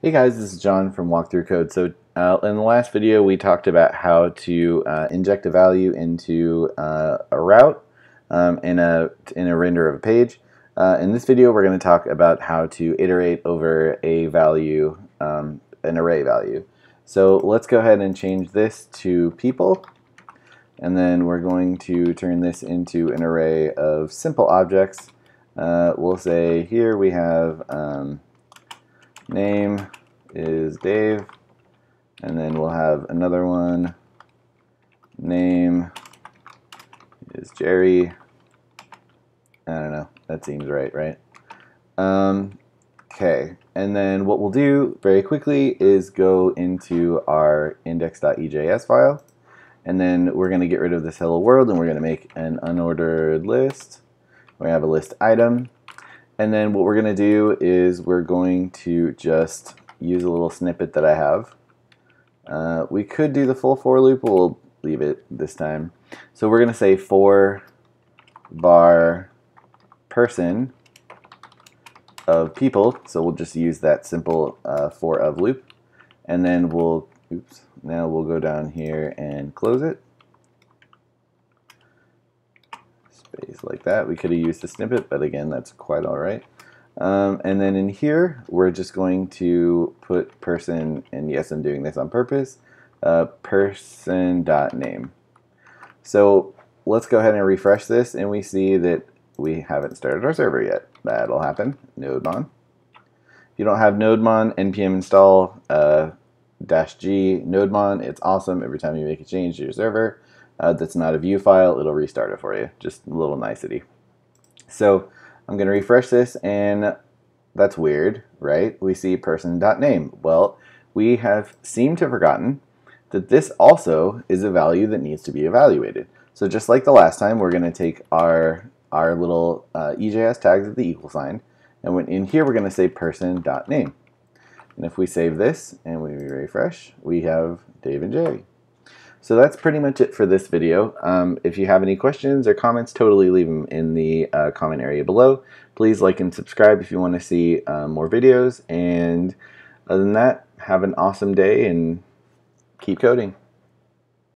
Hey guys, this is John from Walkthrough Code. So uh, in the last video we talked about how to uh, inject a value into uh, a route um, in, a, in a render of a page. Uh, in this video we're going to talk about how to iterate over a value, um, an array value. So let's go ahead and change this to people and then we're going to turn this into an array of simple objects. Uh, we'll say here we have um, name is Dave. And then we'll have another one. Name is Jerry. I don't know. That seems right right? Um, okay. And then what we'll do very quickly is go into our index.ejs file. And then we're going to get rid of this hello world and we're going to make an unordered list. We have a list item and then what we're going to do is we're going to just use a little snippet that I have. Uh, we could do the full for loop, but we'll leave it this time. So we're going to say for var person of people. So we'll just use that simple uh, for of loop. And then we'll, oops, now we'll go down here and close it. Space like that. We could have used a snippet, but again, that's quite all right. Um, and then in here, we're just going to put person, and yes, I'm doing this on purpose, uh, person.name. So let's go ahead and refresh this, and we see that we haven't started our server yet. That'll happen, nodemon. If you don't have nodemon, npm install uh, dash g nodemon. It's awesome. Every time you make a change to your server uh, that's not a view file, it'll restart it for you. Just a little nicety. So I'm going to refresh this and that's weird, right? We see person.name. Well, we have seemed to have forgotten that this also is a value that needs to be evaluated. So just like the last time, we're going to take our, our little uh, EJS tags at the equal sign, and when in here we're going to say person.name. And if we save this and we refresh, we have Dave and Jerry. So that's pretty much it for this video. Um, if you have any questions or comments, totally leave them in the uh, comment area below. Please like and subscribe if you want to see uh, more videos. And other than that, have an awesome day and keep coding.